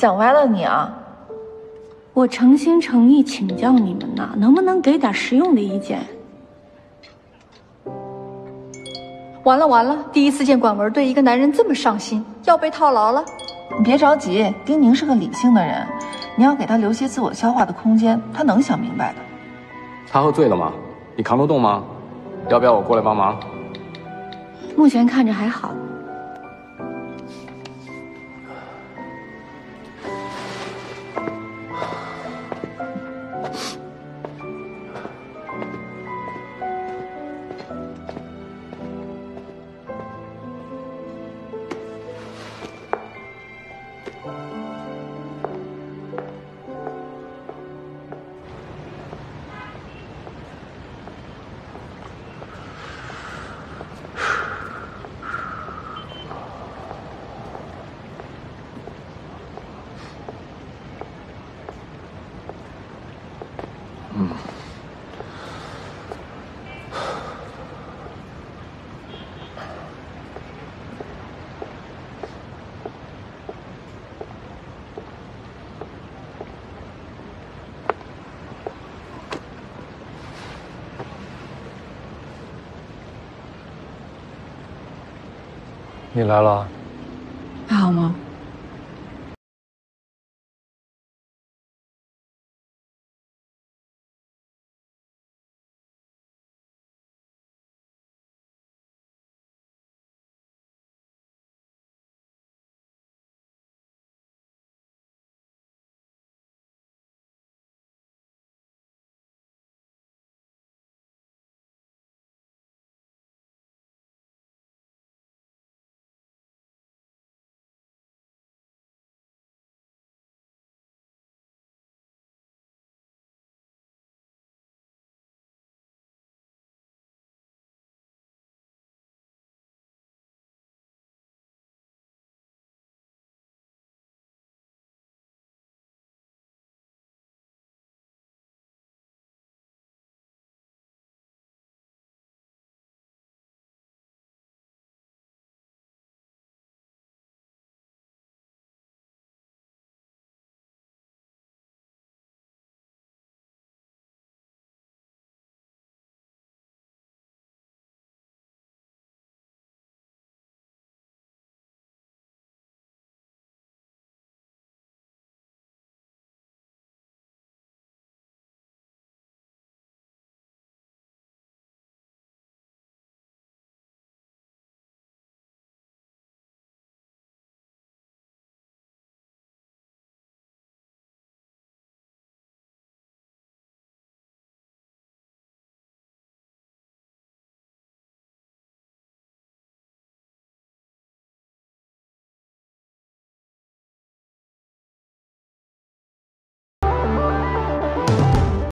想歪了你啊！我诚心诚意请教你们呢，能不能给点实用的意见？完了完了，第一次见管文对一个男人这么上心，要被套牢了。你别着急，丁宁是个理性的人，你要给他留些自我消化的空间，他能想明白的。他喝醉了吗？你扛得动吗？要不要我过来帮忙？目前看着还好。你来了，还好吗？